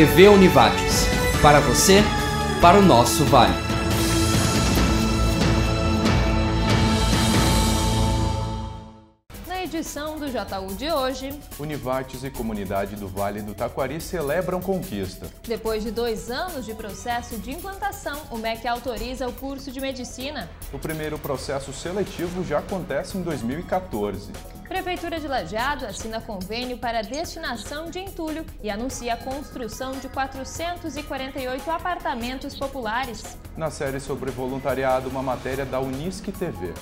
TV Univates. Para você, para o nosso Vale. Na edição do JU de hoje, Univates e comunidade do Vale do Taquari celebram conquista. depois de dois anos de processo de implantação, o MEC autoriza o curso de medicina. O primeiro processo seletivo já acontece em 2014. Prefeitura de Lajeado assina convênio para destinação de entulho e anuncia a construção de 448 apartamentos populares. Na série sobre voluntariado, uma matéria da Unisque TV.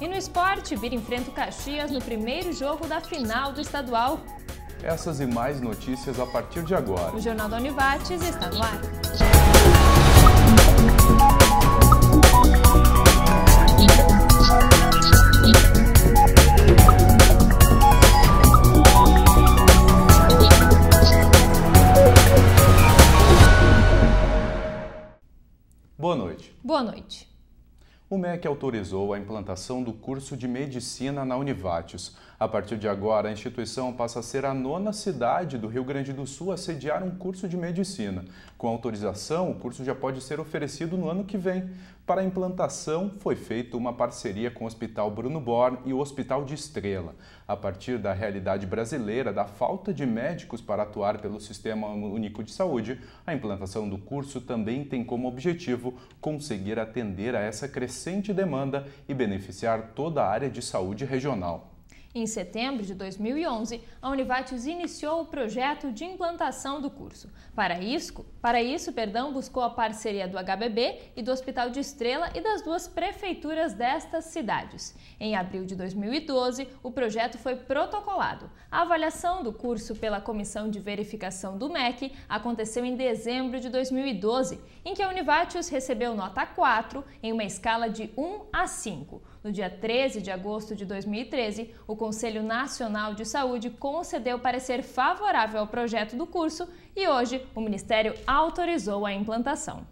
E no esporte, Vira enfrenta o Caxias no primeiro jogo da final do estadual. Essas e mais notícias a partir de agora. O Jornal da Univates está no ar. Boa noite. Boa noite. O MEC autorizou a implantação do curso de medicina na Univates. A partir de agora, a instituição passa a ser a nona cidade do Rio Grande do Sul a sediar um curso de medicina. Com autorização, o curso já pode ser oferecido no ano que vem. Para a implantação, foi feita uma parceria com o Hospital Bruno Born e o Hospital de Estrela. A partir da realidade brasileira da falta de médicos para atuar pelo Sistema Único de Saúde, a implantação do curso também tem como objetivo conseguir atender a essa crescente demanda e beneficiar toda a área de saúde regional. Em setembro de 2011, a Univates iniciou o projeto de implantação do curso. Para isso, para isso perdão, buscou a parceria do HBB e do Hospital de Estrela e das duas prefeituras destas cidades. Em abril de 2012, o projeto foi protocolado. A avaliação do curso pela Comissão de Verificação do MEC aconteceu em dezembro de 2012, em que a Univates recebeu nota 4 em uma escala de 1 a 5. No dia 13 de agosto de 2013, o Conselho Nacional de Saúde concedeu parecer favorável ao projeto do curso e hoje o Ministério autorizou a implantação.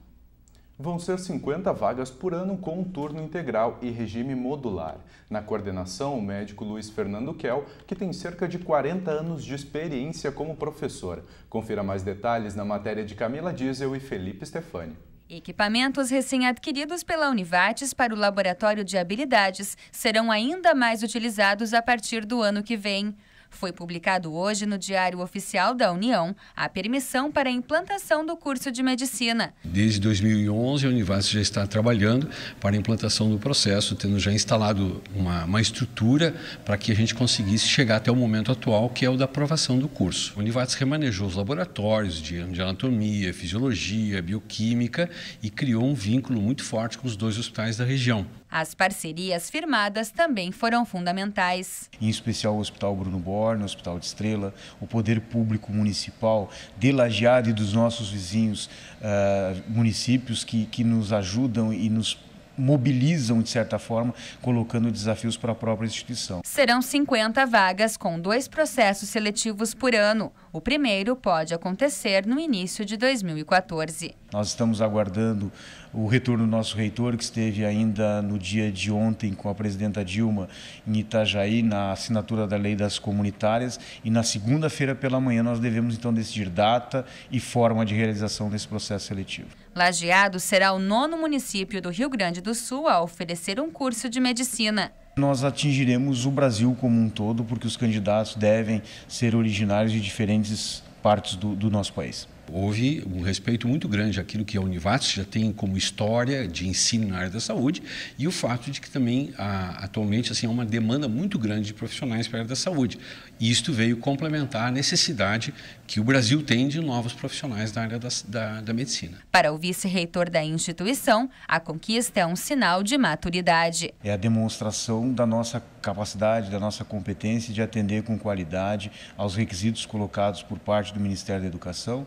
Vão ser 50 vagas por ano com um turno integral e regime modular. Na coordenação, o médico Luiz Fernando Kel, que tem cerca de 40 anos de experiência como professor. Confira mais detalhes na matéria de Camila Diesel e Felipe Stefani. Equipamentos recém-adquiridos pela Univates para o Laboratório de Habilidades serão ainda mais utilizados a partir do ano que vem. Foi publicado hoje no Diário Oficial da União a permissão para a implantação do curso de medicina. Desde 2011, a Univates já está trabalhando para a implantação do processo, tendo já instalado uma, uma estrutura para que a gente conseguisse chegar até o momento atual, que é o da aprovação do curso. A Univates remanejou os laboratórios de, de anatomia, fisiologia, bioquímica e criou um vínculo muito forte com os dois hospitais da região. As parcerias firmadas também foram fundamentais. Em especial o Hospital Bruno Borne, o Hospital de Estrela, o Poder Público Municipal de Lajeado e dos nossos vizinhos uh, municípios que, que nos ajudam e nos mobilizam, de certa forma, colocando desafios para a própria instituição. Serão 50 vagas com dois processos seletivos por ano. O primeiro pode acontecer no início de 2014. Nós estamos aguardando o retorno do nosso reitor, que esteve ainda no dia de ontem com a presidenta Dilma em Itajaí, na assinatura da lei das comunitárias, e na segunda-feira pela manhã nós devemos então decidir data e forma de realização desse processo seletivo. Lajeado será o nono município do Rio Grande do Sul a oferecer um curso de medicina. Nós atingiremos o Brasil como um todo, porque os candidatos devem ser originários de diferentes partes do, do nosso país. Houve um respeito muito grande àquilo que a Univates já tem como história de ensino na área da saúde e o fato de que também atualmente assim, há uma demanda muito grande de profissionais para a área da saúde. E isto veio complementar a necessidade que o Brasil tem de novos profissionais da área da, da, da medicina. Para o vice-reitor da instituição, a conquista é um sinal de maturidade. É a demonstração da nossa capacidade, da nossa competência de atender com qualidade aos requisitos colocados por parte do Ministério da Educação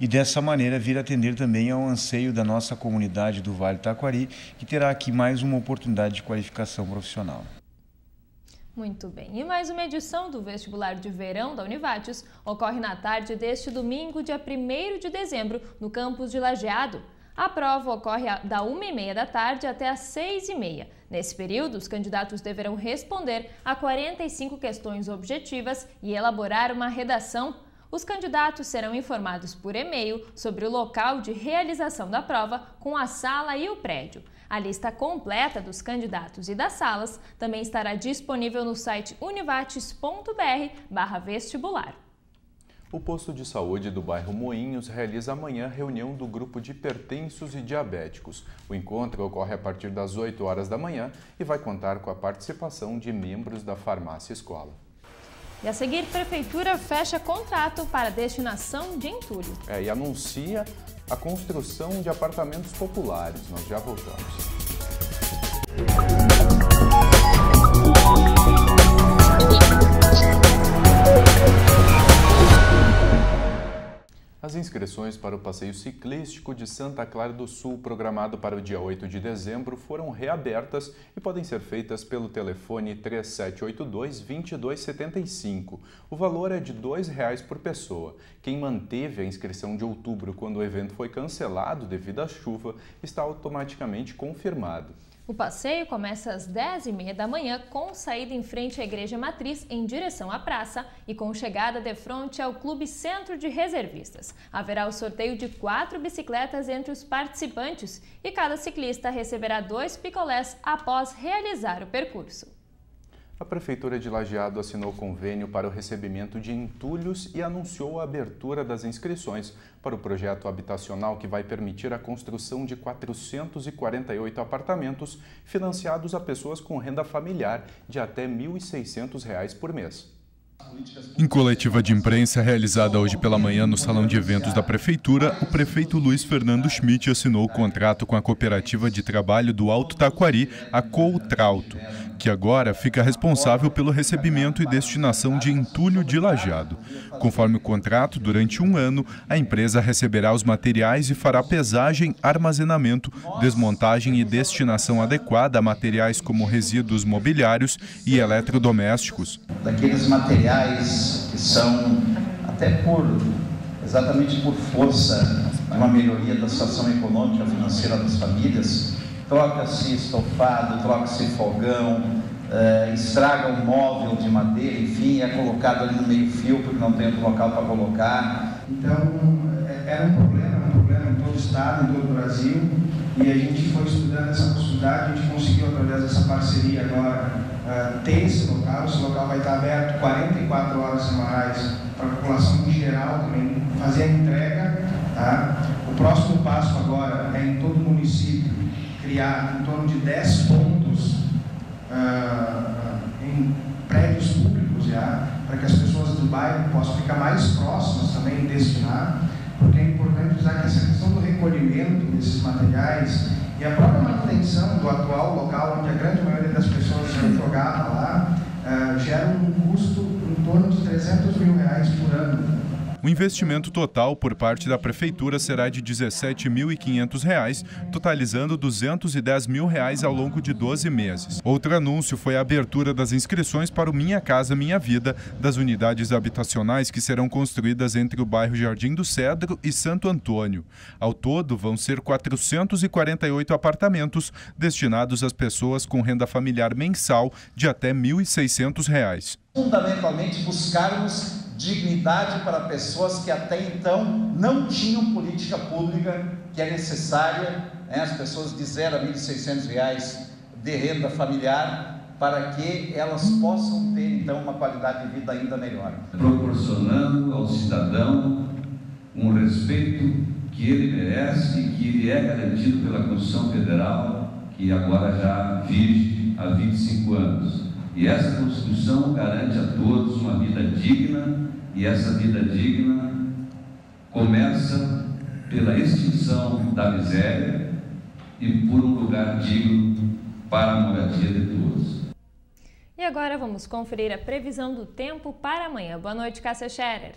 e dessa maneira vir atender também ao anseio da nossa comunidade do Vale Taquari, que terá aqui mais uma oportunidade de qualificação profissional. Muito bem. E mais uma edição do vestibular de verão da Univates ocorre na tarde deste domingo, dia 1 de dezembro, no campus de Lajeado. A prova ocorre da 1h30 da tarde até às 6h30. Nesse período, os candidatos deverão responder a 45 questões objetivas e elaborar uma redação. Os candidatos serão informados por e-mail sobre o local de realização da prova com a sala e o prédio. A lista completa dos candidatos e das salas também estará disponível no site univates.br/vestibular. O posto de saúde do bairro Moinhos realiza amanhã reunião do grupo de hipertensos e diabéticos. O encontro ocorre a partir das 8 horas da manhã e vai contar com a participação de membros da farmácia escola. E a seguir, Prefeitura fecha contrato para destinação de entulho. É, e anuncia a construção de apartamentos populares. Nós já voltamos. As inscrições para o passeio ciclístico de Santa Clara do Sul, programado para o dia 8 de dezembro, foram reabertas e podem ser feitas pelo telefone 3782-2275. O valor é de R$ 2,00 por pessoa. Quem manteve a inscrição de outubro quando o evento foi cancelado devido à chuva está automaticamente confirmado. O passeio começa às 10h30 da manhã, com saída em frente à Igreja Matriz, em direção à praça, e com chegada de frente ao Clube Centro de Reservistas. Haverá o sorteio de quatro bicicletas entre os participantes e cada ciclista receberá dois picolés após realizar o percurso. A Prefeitura de Lajeado assinou convênio para o recebimento de entulhos e anunciou a abertura das inscrições para o projeto habitacional que vai permitir a construção de 448 apartamentos financiados a pessoas com renda familiar de até R$ 1.600 por mês. Em coletiva de imprensa realizada hoje pela manhã no Salão de Eventos da Prefeitura, o prefeito Luiz Fernando Schmidt assinou o contrato com a Cooperativa de Trabalho do Alto Taquari, a Coutrauto, que agora fica responsável pelo recebimento e destinação de entulho de lajado. Conforme o contrato, durante um ano, a empresa receberá os materiais e fará pesagem, armazenamento, desmontagem e destinação adequada a materiais como resíduos mobiliários e eletrodomésticos. Daqueles materiais que são, até por, exatamente por força de uma melhoria da situação econômica e financeira das famílias, troca-se estofado, troca-se fogão, uh, estraga um móvel de madeira, enfim, é colocado ali no meio fio porque não tem outro local para colocar. Então, é, era um problema, um problema em todo o estado, em todo o Brasil, e a gente foi estudando essa possibilidade, a gente conseguiu, através dessa parceria agora, ter esse local, esse local vai estar aberto 44 horas semanais para a população em geral também fazer a entrega. Tá? O próximo passo agora é em todo o município criar em torno de 10 pontos uh, em prédios públicos já, para que as pessoas do bairro possam ficar mais próximas também e destinar, porque é importante usar que essa questão do recolhimento desses materiais e a própria manutenção do atual local onde a grande maioria das pessoas jogava lá, uh, gera um custo em torno de 300 mil reais por ano o investimento total por parte da Prefeitura será de R$ 17.500, totalizando 210 mil reais ao longo de 12 meses. Outro anúncio foi a abertura das inscrições para o Minha Casa Minha Vida, das unidades habitacionais que serão construídas entre o bairro Jardim do Cedro e Santo Antônio. Ao todo, vão ser 448 apartamentos destinados às pessoas com renda familiar mensal de até R$ 1.600. Fundamentalmente, buscarmos dignidade para pessoas que até então não tinham política pública que é necessária, né, as pessoas de zero a R$ 1.600 de renda familiar, para que elas possam ter então uma qualidade de vida ainda melhor. Proporcionando ao cidadão um respeito que ele merece e que lhe é garantido pela Constituição Federal, que agora já vive há 25 anos. E essa Constituição garante a todos uma vida digna, e essa vida digna começa pela extinção da miséria e por um lugar digno para a moradia de todos. E agora vamos conferir a previsão do tempo para amanhã. Boa noite, Cássia Scherer.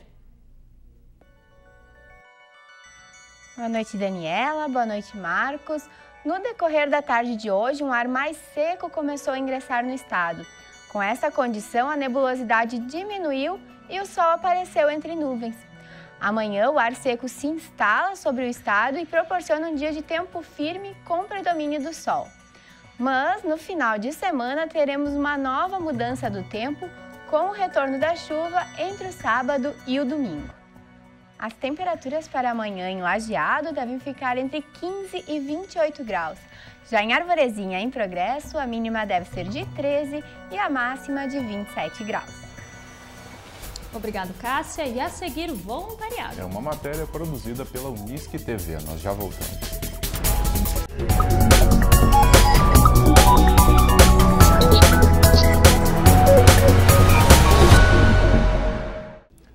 Boa noite, Daniela. Boa noite, Marcos. No decorrer da tarde de hoje, um ar mais seco começou a ingressar no estado. Com essa condição, a nebulosidade diminuiu e o sol apareceu entre nuvens. Amanhã, o ar seco se instala sobre o estado e proporciona um dia de tempo firme com predomínio do sol. Mas no final de semana teremos uma nova mudança do tempo com o retorno da chuva entre o sábado e o domingo. As temperaturas para amanhã em Lajeado devem ficar entre 15 e 28 graus. Já em Arvorezinha, em Progresso, a mínima deve ser de 13 e a máxima de 27 graus. Obrigado, Cássia. E a seguir, voluntariado. É uma matéria produzida pela Unisque TV. Nós já voltamos.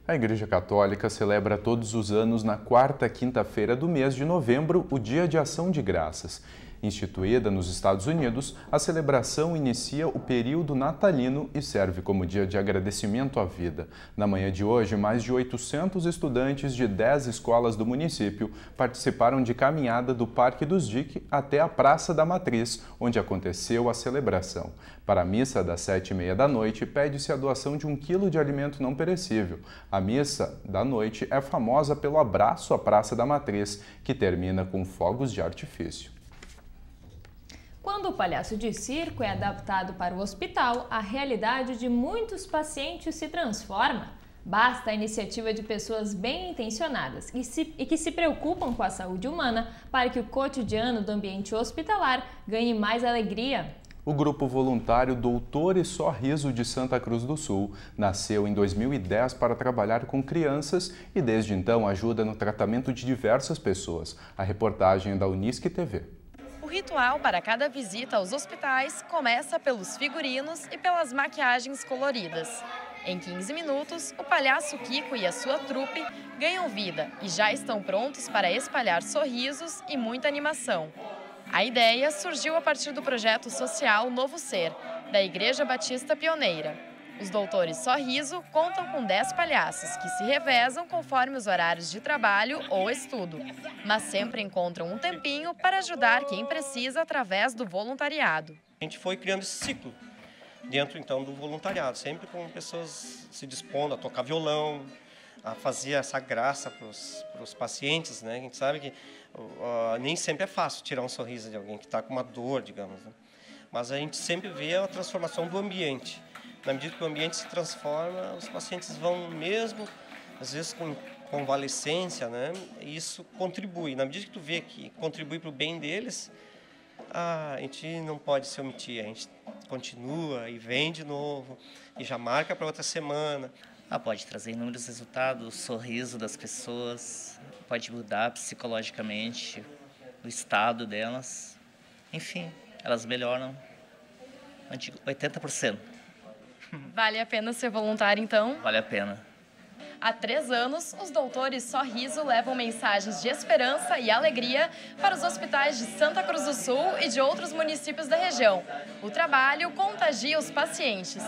A Igreja Católica celebra todos os anos, na quarta quinta-feira do mês de novembro, o Dia de Ação de Graças. Instituída nos Estados Unidos, a celebração inicia o período natalino e serve como dia de agradecimento à vida. Na manhã de hoje, mais de 800 estudantes de 10 escolas do município participaram de caminhada do Parque dos Dique até a Praça da Matriz, onde aconteceu a celebração. Para a missa das sete e meia da noite, pede-se a doação de um quilo de alimento não perecível. A missa da noite é famosa pelo abraço à Praça da Matriz, que termina com fogos de artifício. Quando o palhaço de circo é adaptado para o hospital, a realidade de muitos pacientes se transforma. Basta a iniciativa de pessoas bem intencionadas e, se, e, que se preocupam com a saúde humana para que o cotidiano do ambiente hospitalar ganhe mais alegria. O grupo voluntário Doutores Sorriso de Santa Cruz do Sul nasceu em 2010 para trabalhar com crianças e desde então ajuda no tratamento de diversas pessoas. A reportagem é da Unisque TV. O ritual para cada visita aos hospitais começa pelos figurinos e pelas maquiagens coloridas. Em 15 minutos, o palhaço Kiko e a sua trupe ganham vida e já estão prontos para espalhar sorrisos e muita animação. A ideia surgiu a partir do projeto social Novo Ser, da Igreja Batista Pioneira. Os doutores Sorriso contam com 10 palhaços que se revezam conforme os horários de trabalho ou estudo, mas sempre encontram um tempinho para ajudar quem precisa através do voluntariado. A gente foi criando esse ciclo dentro então do voluntariado, sempre com pessoas se dispondo a tocar violão, a fazer essa graça para os pacientes, né? A gente sabe que uh, nem sempre é fácil tirar um sorriso de alguém que está com uma dor, digamos. Né? Mas a gente sempre vê a transformação do ambiente na medida que o ambiente se transforma, os pacientes vão mesmo, às vezes com convalescência, né? Isso contribui. Na medida que tu vê que contribui para o bem deles, a gente não pode se omitir, a gente continua e vem de novo e já marca para outra semana. Ah, pode trazer inúmeros resultados, o sorriso das pessoas, pode mudar psicologicamente o estado delas. Enfim, elas melhoram 80%. Vale a pena ser voluntário, então? Vale a pena. Há três anos, os doutores Sorriso levam mensagens de esperança e alegria para os hospitais de Santa Cruz do Sul e de outros municípios da região. O trabalho contagia os pacientes.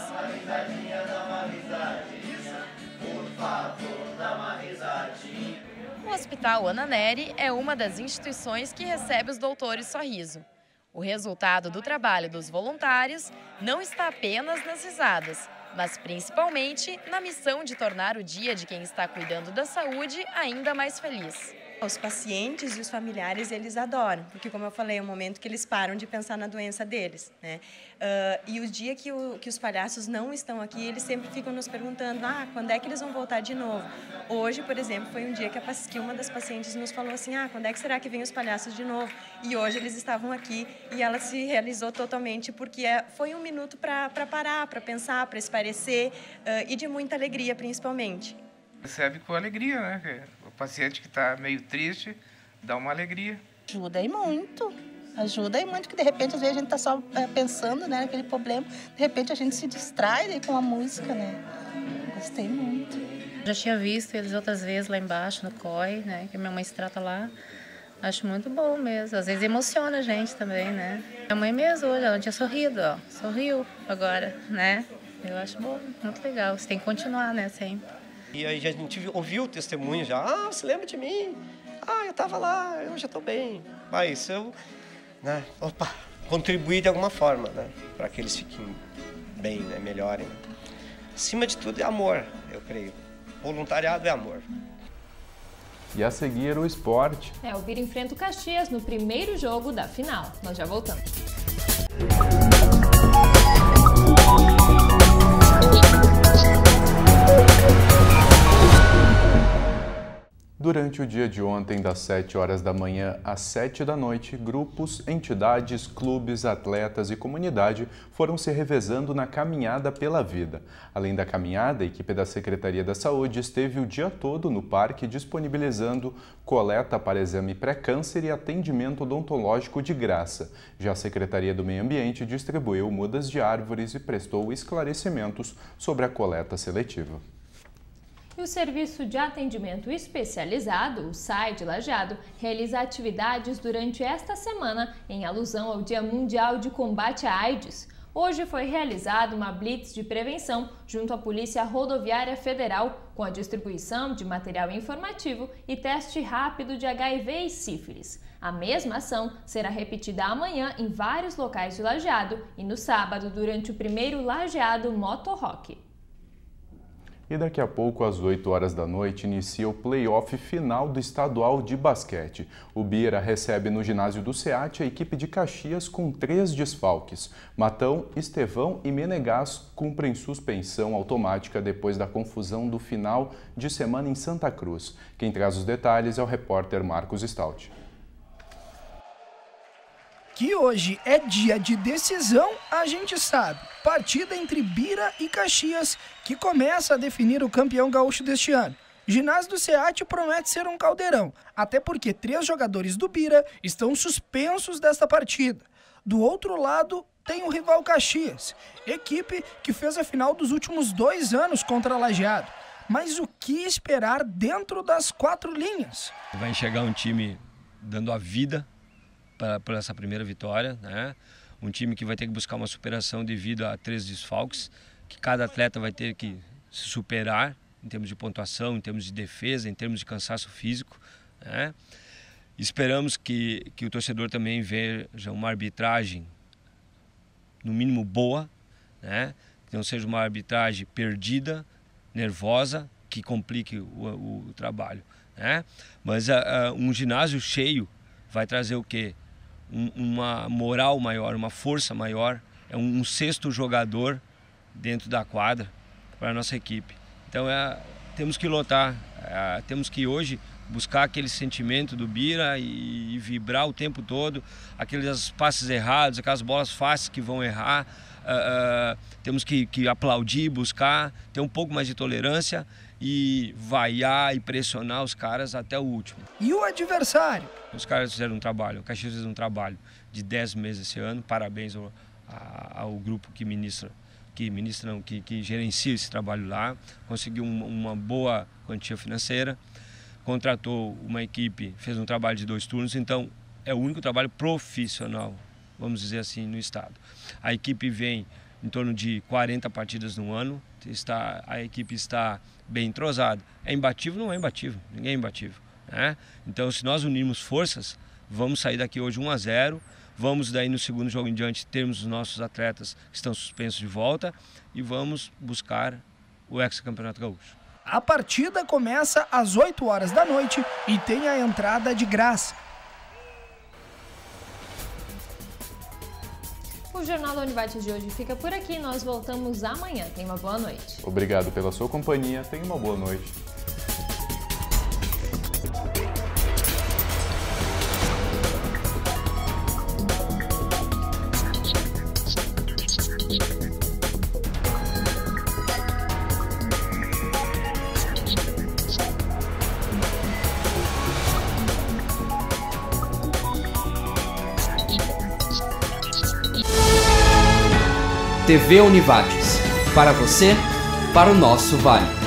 O Hospital Ana Neri é uma das instituições que recebe os doutores Sorriso. O resultado do trabalho dos voluntários não está apenas nas risadas, mas principalmente na missão de tornar o dia de quem está cuidando da saúde ainda mais feliz. Os pacientes e os familiares, eles adoram, porque, como eu falei, é o momento que eles param de pensar na doença deles. Né? Uh, e o dia que, o, que os palhaços não estão aqui, eles sempre ficam nos perguntando, ah, quando é que eles vão voltar de novo? Hoje, por exemplo, foi um dia que, a, que uma das pacientes nos falou assim, ah, quando é que será que vem os palhaços de novo? E hoje eles estavam aqui e ela se realizou totalmente, porque é, foi um minuto para parar, para pensar, para esparecer uh, e de muita alegria, principalmente. Recebe com alegria, né? Paciente que está meio triste, dá uma alegria. Ajuda e muito. Ajuda e muito, que de repente às vezes a gente está só é, pensando né, naquele problema, de repente a gente se distrai daí com a música, né? Gostei muito. Já tinha visto eles outras vezes lá embaixo no COI, né? Que minha mãe se trata lá. Acho muito bom mesmo. Às vezes emociona a gente também, né? Minha mãe mesmo hoje, ela tinha sorrido, ó. Sorriu agora, né? Eu acho bom, muito legal. Você tem que continuar, né? Sempre. E aí a gente ouviu o testemunho já. Ah, você lembra de mim? Ah, eu estava lá, eu já estou bem. Mas eu, né, opa, contribuir de alguma forma, né? Para que eles fiquem bem, né, melhorem. Acima de tudo é amor, eu creio. Voluntariado é amor. E a seguir o esporte. É, o Bira enfrenta o Caxias no primeiro jogo da final. Nós já voltamos. Durante o dia de ontem, das 7 horas da manhã às 7 da noite, grupos, entidades, clubes, atletas e comunidade foram se revezando na caminhada pela vida. Além da caminhada, a equipe da Secretaria da Saúde esteve o dia todo no parque disponibilizando coleta para exame pré-câncer e atendimento odontológico de graça. Já a Secretaria do Meio Ambiente distribuiu mudas de árvores e prestou esclarecimentos sobre a coleta seletiva. E o Serviço de Atendimento Especializado, o SAI de Lajeado, realiza atividades durante esta semana em alusão ao Dia Mundial de Combate à AIDS. Hoje foi realizada uma blitz de prevenção junto à Polícia Rodoviária Federal, com a distribuição de material informativo e teste rápido de HIV e sífilis. A mesma ação será repetida amanhã em vários locais de Lajeado e no sábado durante o primeiro Lajeado Moto Rock. E daqui a pouco, às 8 horas da noite, inicia o play-off final do estadual de basquete. O Bira recebe no ginásio do SEAT a equipe de Caxias com três desfalques. Matão, Estevão e Menegás cumprem suspensão automática depois da confusão do final de semana em Santa Cruz. Quem traz os detalhes é o repórter Marcos Stout que hoje é dia de decisão, a gente sabe. Partida entre Bira e Caxias, que começa a definir o campeão gaúcho deste ano. Ginásio do SEAT promete ser um caldeirão, até porque três jogadores do Bira estão suspensos desta partida. Do outro lado, tem o rival Caxias, equipe que fez a final dos últimos dois anos contra Lajeado. Mas o que esperar dentro das quatro linhas? Vai chegar um time dando a vida por essa primeira vitória. Né? Um time que vai ter que buscar uma superação devido a três desfalques, que cada atleta vai ter que se superar em termos de pontuação, em termos de defesa, em termos de cansaço físico. Né? Esperamos que, que o torcedor também veja uma arbitragem, no mínimo boa, né? que não seja uma arbitragem perdida, nervosa, que complique o, o, trabalho. Né? Mas uh, uh, um ginásio cheio vai trazer o quê? Um, uma moral maior, uma força maior, é um, sexto jogador dentro da quadra para a nossa equipe. Então é, temos que lotar, é, temos que hoje buscar aquele sentimento do Bira e, e, vibrar o tempo todo, aqueles passes errados, aquelas bolas fáceis que vão errar. Uh, uh, temos que, que aplaudir, buscar, ter um pouco mais de tolerância e vaiar e pressionar os caras até o último. E o adversário? Os caras fizeram um trabalho, o Caxias fez um trabalho de 10 meses esse ano, parabéns ao, ao grupo que ministra, que ministra não, que, que gerencia esse trabalho lá, conseguiu uma, uma boa quantia financeira, contratou uma equipe, fez um trabalho de dois turnos, então é o único trabalho profissional, vamos dizer assim, no estado. A equipe vem em torno de 40 partidas no ano, está, a equipe está bem entrosada. É imbatível? Não é imbatível, ninguém é imbatível. Né? Então, se nós unirmos forças, vamos sair daqui hoje 1 a 0 Vamos daí no segundo jogo em diante termos os nossos atletas que estão suspensos de volta e vamos buscar o ex-campeonato gaúcho. A partida começa às 8 horas da noite e tem a entrada de graça. O Jornal da Univate de hoje fica por aqui. Nós voltamos amanhã. Tenha uma boa noite. Obrigado pela sua companhia. Tenha uma boa noite. TV Univates. Para você, para o nosso Vale.